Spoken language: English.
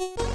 you